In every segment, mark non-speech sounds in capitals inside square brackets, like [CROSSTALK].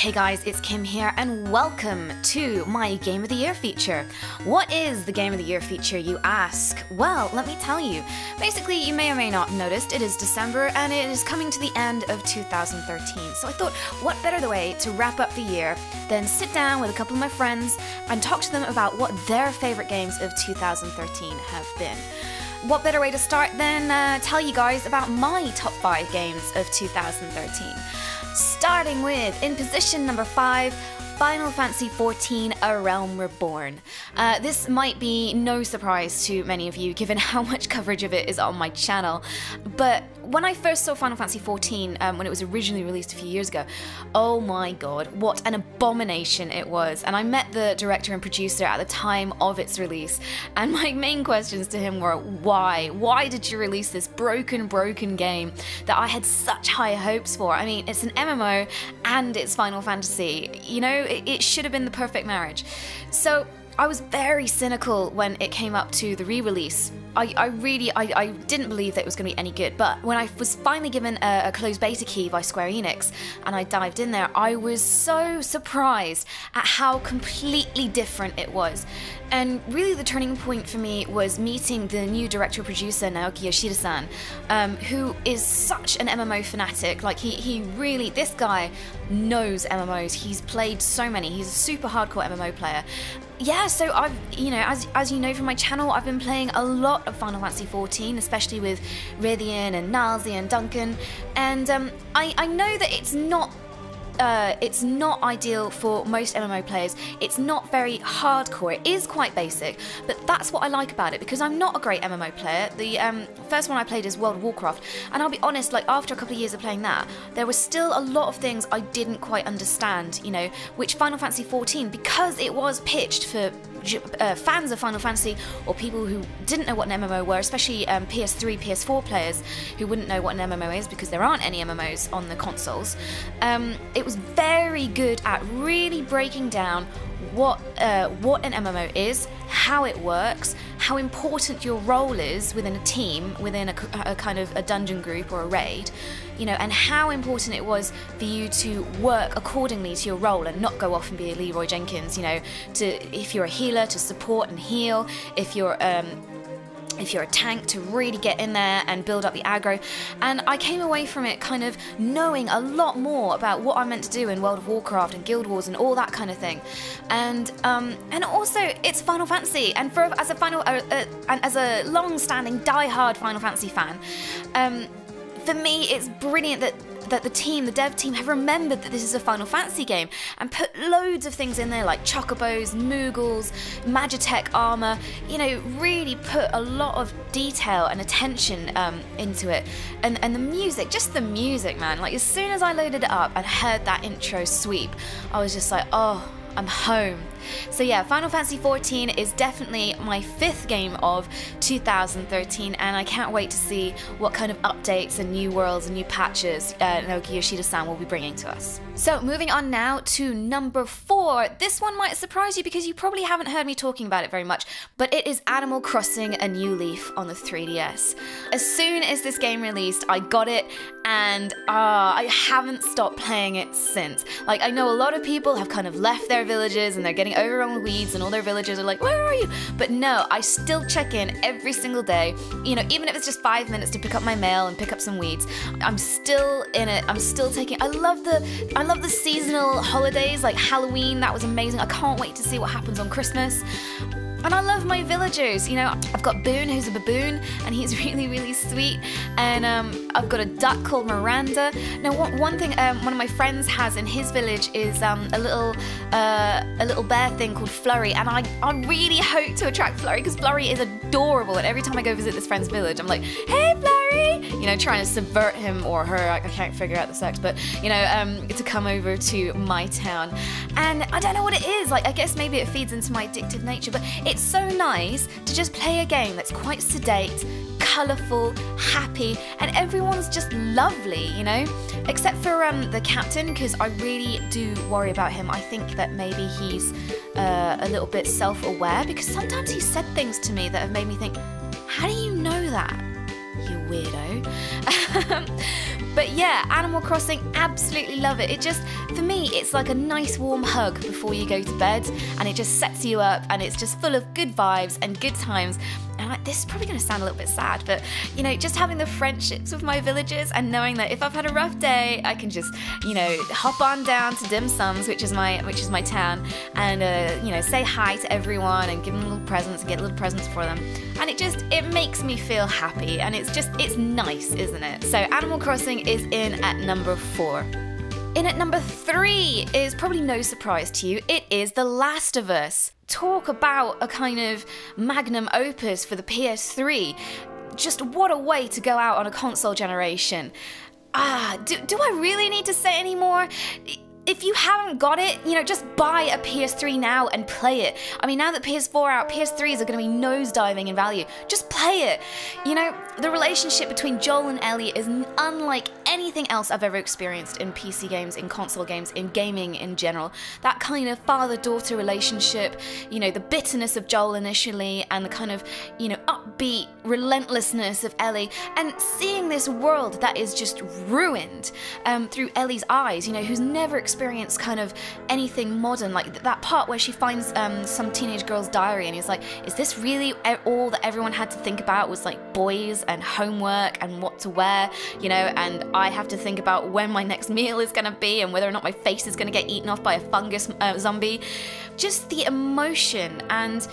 Hey guys, it's Kim here, and welcome to my Game of the Year feature. What is the Game of the Year feature, you ask? Well, let me tell you. Basically, you may or may not have noticed, it is December and it is coming to the end of 2013. So I thought, what better way to wrap up the year than sit down with a couple of my friends and talk to them about what their favourite games of 2013 have been. What better way to start than uh, tell you guys about my top 5 games of 2013? Starting with, in position number 5, Final Fantasy XIV A Realm Reborn. Uh, this might be no surprise to many of you given how much coverage of it is on my channel, but when I first saw Final Fantasy XIV, um, when it was originally released a few years ago, oh my god, what an abomination it was. And I met the director and producer at the time of its release, and my main questions to him were why? Why did you release this broken, broken game that I had such high hopes for? I mean, it's an MMO and it's Final Fantasy. You know, it, it should have been the perfect marriage. So I was very cynical when it came up to the re-release I, I really I, I didn't believe that it was going to be any good but when I was finally given a, a, closed beta key by Square Enix and I dived in there I was so surprised at how completely different it was. And really the turning point for me was meeting the new director producer Naoki Yoshida-san um, who is such an MMO fanatic. Like he, he really this guy knows MMOs he's played so many. He's a super hardcore MMO player yeah, so I've, you know, as, as you know from my channel, I've been playing a lot of Final Fantasy XIV, especially with Rythian and Nalzi and Duncan, and um, I, I know that it's not uh, it's not ideal for most MMO players. It's not very hardcore. It is quite basic, but that's what I like about it because I'm not a great MMO player. The um, first one I played is World of Warcraft, and I'll be honest, like after a couple of years of playing that, there was still a lot of things I didn't quite understand. You know, which Final Fantasy XIV, because it was pitched for uh, fans of Final Fantasy or people who didn't know what an MMO were, especially um, PS3, PS4 players who wouldn't know what an MMO is because there aren't any MMOs on the consoles. Um, it was very good at really breaking down what uh, what an MMO is, how it works, how important your role is within a team, within a, a, kind of a dungeon group or a raid, you know, and how important it was for you to work accordingly to your role and not go off and be a Leroy Jenkins, you know, to if you're a healer to support and heal, if you're um, if you're a tank to really get in there and build up the aggro. And I came away from it kind of knowing a lot more about what I'm meant to do in World of Warcraft and Guild Wars and all that kind of thing. And um, and also it's Final Fantasy, and for as a final uh, uh, and as a long-standing die-hard Final Fantasy fan, um, for me it's brilliant that that the team, the dev team, have remembered that this is a Final Fantasy game and put loads of things in there like chocobos, moogles, Magitech armor, you know, really put a lot of detail and attention um, into it. And, and the music, just the music, man, like as soon as I loaded it up and heard that intro sweep, I was just like, oh, I'm home. So yeah, Final Fantasy XIV is definitely my fifth game of 2013, and I can't wait to see what kind of updates and new worlds and new patches uh, Naoki Yoshida-san will be bringing to us. So moving on now to number four. This one might surprise you because you probably haven't heard me talking about it very much, but it is Animal Crossing A New Leaf on the 3DS. As soon as this game released, I got it, and uh, I haven't stopped playing it since. Like, I know a lot of people have kind of left their villages and they're getting overrun with weeds and all their villagers are like, where are you? But no, I still check in every single day. You know, even if it's just five minutes to pick up my mail and pick up some weeds, I'm still in it. I'm still taking. I love the. I love the seasonal holidays like Halloween. That was amazing. I can't wait to see what happens on Christmas. And I love my villagers. You know, I've got Boone, who's a baboon, and he's [LAUGHS] really, really sweet. And um, I've got a duck called Miranda. Now, one, one thing um, one of my friends has in his village is um, a little uh, a little bear thing called Flurry, and I, I really hope to attract Flurry because Flurry is adorable. And every time I go visit this friend's village, I'm like, hey, Flurry! You know, trying to subvert him or her. I, I can't figure out the sex, but you know, um, to come over to my town. And I don't know what it is. Like, I guess maybe it feeds into my addictive nature, but it's so nice to just play a game that's quite sedate, colourful, happy, and everyone's just lovely, you know? Except for um, the captain, because I really do worry about him. I think that maybe he's uh, a little bit self aware, because sometimes he said things to me that have made me think, how do you know that? Weirdo. [LAUGHS] But yeah, Animal Crossing, absolutely love it. It just, for me, it's like a nice warm hug before you go to bed, and it just sets you up, and it's just full of good vibes and good times. And I, this is probably going to sound a little bit sad, but you know, just having the friendships with my villagers and knowing that if I've had a rough day, I can just, you know, hop on down to Dim Sums, which is my which is my town, and uh, you know, say hi to everyone and give them little presents and get little presents for them. And it just it makes me feel happy, and it's just it's nice, isn't it? So Animal Crossing is in at number four. In at number three is probably no surprise to you. It is The Last of Us. Talk about a kind of magnum opus for the PS3. Just what a way to go out on a console generation. Ah, do, do I really need to say any more? if you haven't got it, you know, just buy a PS3 now and play it. I mean, now that PS4 are out, PS3s are going to be nosediving in value. Just play it. You know, the relationship between Joel and Ellie is unlike anything else I've ever experienced in PC games, in console games, in gaming in general. That kind of father-daughter relationship, you know, the bitterness of Joel initially and the kind of, you know, upbeat relentlessness of Ellie and seeing this world that is just ruined um, through Ellie's eyes, you know, who's never experienced kind of anything modern, like that part where she finds um, some teenage girl's diary and he's like, is this really all that everyone had to think about was like boys and homework and what to wear, you know, and I have to think about when my next meal is gonna be and whether or not my face is gonna get eaten off by a fungus uh, zombie. Just the emotion and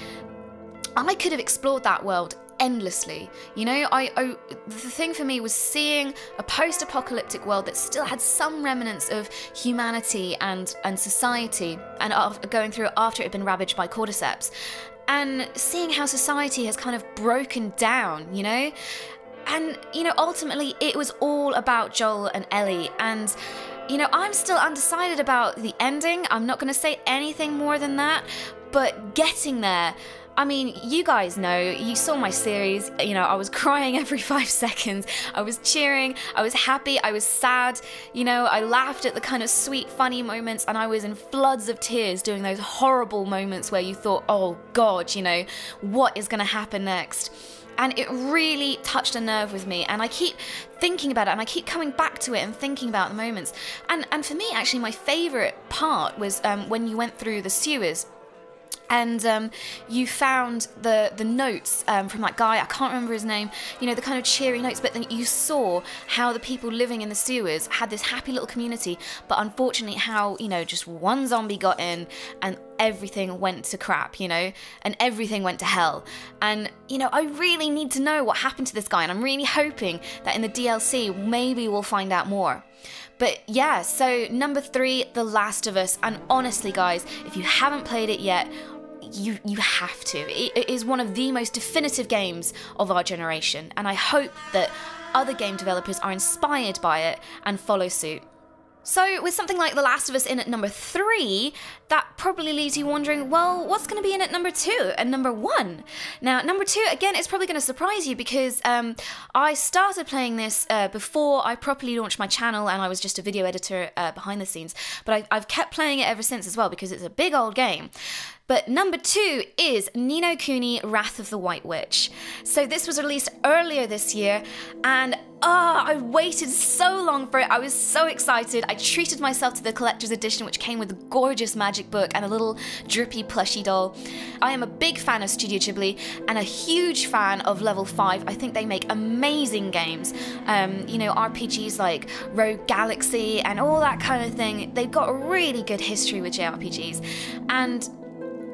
I could have explored that world endlessly. You know, I, I, the thing for me was seeing a post-apocalyptic world that still had some remnants of humanity and and society, and going through after it had been ravaged by cordyceps, and seeing how society has kind of broken down. You know, and you know, ultimately it was all about Joel and Ellie and. You know, I'm still undecided about the ending. I'm not going to say anything more than that, but getting there I mean, you guys know, you saw my series, you know, I was [LAUGHS] crying every five seconds. I was cheering, I was happy, I was sad, you know, I laughed at the kind of sweet, funny moments, and I was in floods of tears doing those horrible moments where you thought, oh God, you know, what is going to happen next? And it really touched a nerve with me. And i keep thinking about it and i keep coming back to it and thinking about the moments. And and for me actually my favorite part was um, when you went through the sewers and um, you found the the notes um, from that guy I can't remember his name you know the kind of cheery notes but then you saw how the people living in the sewers had this happy little community but unfortunately how you know just one zombie got in and everything went to crap you know and everything went to hell and you know I really need to know what happened to this guy and I'm really hoping that in the DLC maybe we'll find out more but yeah, so number three, The Last of Us. And honestly, guys, if you haven't played it yet, you you have to. It is one of the most definitive games of our generation, and I hope that other game developers are inspired by it and follow suit. So, with something like The Last of Us in at number three, that probably leaves you wondering, well, what's going to be in at number two and number one? Now, number two, again, it's probably going to surprise you because um, I started playing this uh, before I properly launched my channel and I was just a video editor uh, behind the scenes, but I, I've kept playing it ever since as well because it's a big old game. But number two is Ni no Kuni Wrath of the White Witch. So this was released earlier this year, and ah, oh, I waited so long for it. I was so excited. I treated myself to the collector's edition, which came with a gorgeous magic book and a little drippy plushy doll. I am a big fan of Studio Ghibli and a huge fan of Level 5. I think they make amazing games. Um, you know, RPGs like Rogue Galaxy and all that kind of thing. They've got a really good history with JRPGs. And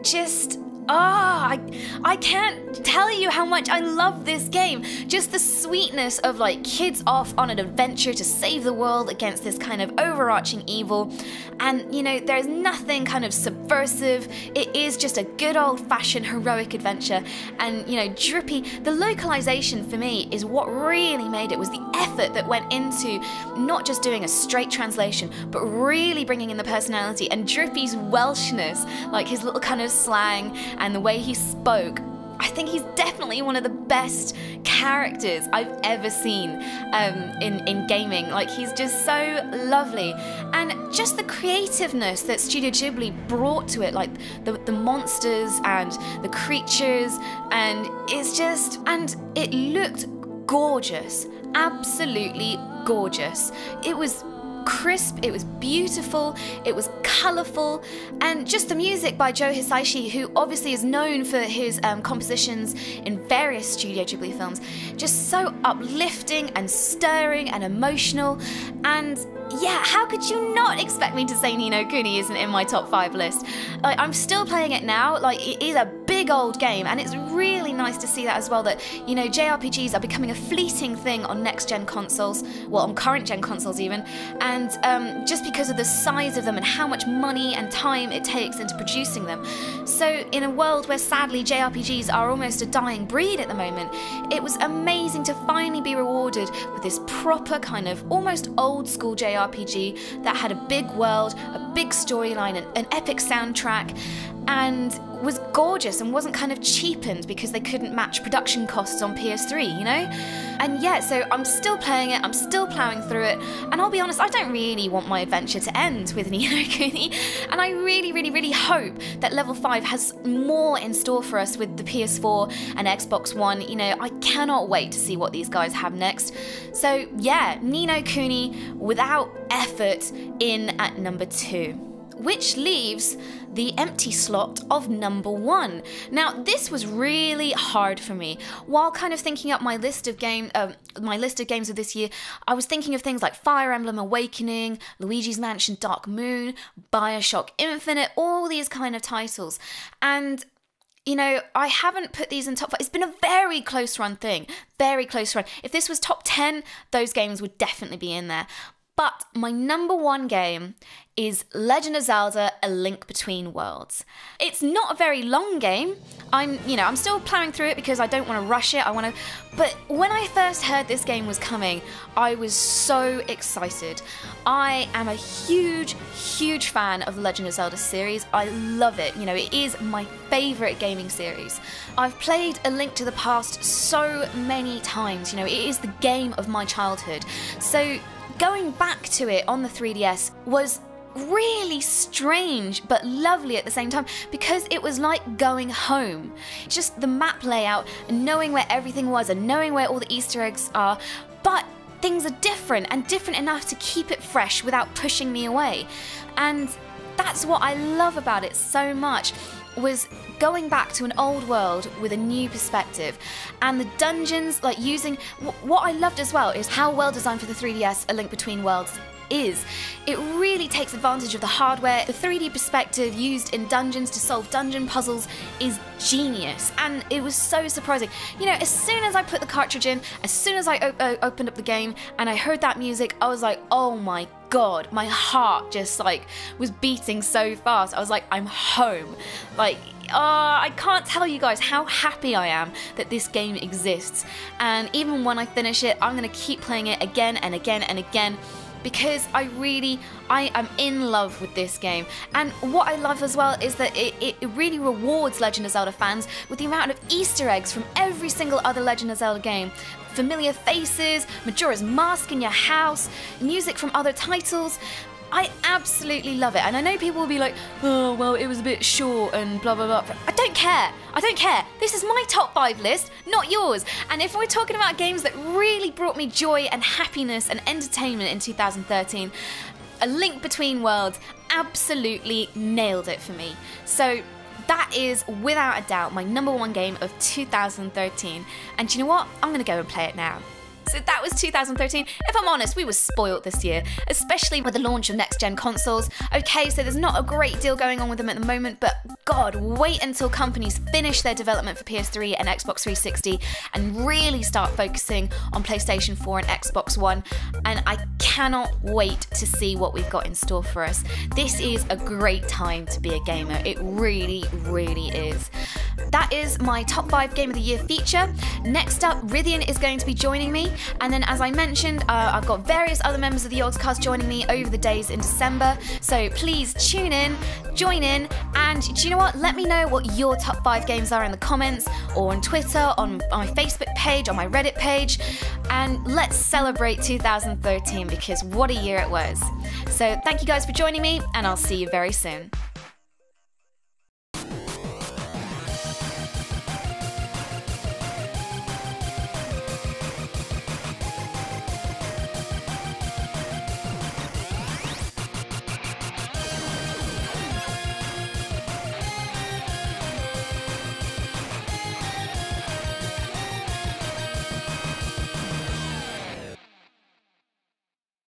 just Ah, oh, I, I can't tell you how much I love this game. Just the sweetness of like kids off on an adventure to save the world against this kind of overarching evil. And you know, there's nothing kind of subversive. It is just a good old fashioned heroic adventure. And you know, Drippy, the localization for me is what really made it was the effort that went into not just doing a straight translation, but really bringing in the personality and Drippy's Welshness, like his little kind of slang and the way he spoke, I think he's definitely one of the best characters I've ever seen um, in, in gaming. Like, he's just so lovely. And just the creativeness that Studio Ghibli brought to it, like the, the monsters and the creatures, and it's just, and it looked gorgeous absolutely gorgeous. It was crisp, it was beautiful, it was colourful, and just the music by Joe Hisaishi, who obviously is known for his um, compositions in various Studio Ghibli films, just so uplifting and stirring and emotional. And yeah, how could you not expect me to say Ni no Kuni isn't in my top five list? Like, I'm still playing it now, like, it is a big old game, and it's really nice to see that as well. That, you know, JRPGs are becoming a fleeting thing on next gen consoles, well, on current gen consoles even, and um, just because of the size of them and how much money and time it takes into producing them. So, in a world where sadly JRPGs are almost a dying breed at the moment, it was amazing to finally be rewarded with this proper kind of almost old school JRPG that had a big world, a big storyline, an, an epic soundtrack, and was gorgeous and wasn't kind of cheapened because they couldn't match production costs on PS3, you know? And yeah, so I'm still playing it, I'm still ploughing through it, and I'll be honest, I don't really want my adventure to end with [LAUGHS] Ni no Kuni, and I really, really, really hope that Level 5 has more in store for us with the PS4 and Xbox One. You know, I cannot wait to see what these guys have next. So yeah, Ni no Kuni without effort in at number two which leaves the empty slot of number one. Now, this was really hard for me. While kind of thinking up my list of game, uh, my list of games of this year, I was thinking of things like Fire Emblem Awakening, Luigi's Mansion Dark Moon, Bioshock Infinite, all these kind of titles, and you know, I haven't put these in top five. It's been a very close run thing. Very close run. If this was top 10, those games would definitely be in there. But my number one game is Legend of Zelda A Link Between Worlds. It's not a very long game. I'm, you know, I'm still plowing through it because I don't want to rush it. I want to but when I first heard this game was coming, I was so excited. I am a huge huge fan of the Legend of Zelda series. I love it. You know, it is my favorite gaming series. I've played A Link to the Past so many times. You know, it is the game of my childhood. So going back to it on the 3DS was really strange but lovely at the same time because it was like going home. Just the map layout and knowing where everything was and knowing where all the Easter eggs are, but things are different and different enough to keep it fresh without pushing me away. And that's what I love about it so much was going back to an old world with a new perspective. And the dungeons like using what I loved as well is how well designed for the 3DS A Link Between Worlds is. It really takes advantage of the hardware. The 3D perspective used in dungeons to solve dungeon puzzles is genius, and it was so surprising. You know, as soon as I put the cartridge in, as soon as I op opened up the game and I heard that music, I was like, oh my god, my heart just like was beating so fast. I was like, I'm home. Like, uh, I can't tell you guys how happy I am that this game exists. And even when I finish it, I'm gonna keep playing it again and again and again because I really, I am in love with this game. And what I love as well is that it, it really rewards Legend of Zelda fans with the amount of Easter eggs from every single other Legend of Zelda game. Familiar faces, Majora's Mask in your house, music from other titles, I absolutely love it. And I know people will be like, oh, well, it was a bit short and blah, blah, blah. I don't care. I don't care. This is my top five list, not yours. And if we're talking about games that really brought me joy and happiness and entertainment in 2013, A Link Between Worlds absolutely nailed it for me. So that is without a doubt my number one game of 2013. And you know what? I'm gonna go and play it now. So that was 2013. If I'm honest, we were spoilt this year, especially with the launch of next gen consoles. Okay, so there's not a great deal going on with them at the moment, but God, wait until companies finish their development for PS3 and Xbox 360 and really start focusing on PlayStation 4 and Xbox One. And I cannot wait to see what we've got in store for us. This is a great time to be a gamer. It really, really is. That is my top five game of the year feature. Next up, Rythian is going to be joining me. And then, as I mentioned, uh, I've got various other members of the Yogscast joining me over the days in December. So please tune in, join in, and do you know what? Let me know what your top five games are in the comments or on Twitter, on my Facebook page, on my Reddit page. And let's celebrate 2013 because what a year it was. So thank you guys for joining me, and I'll see you very soon.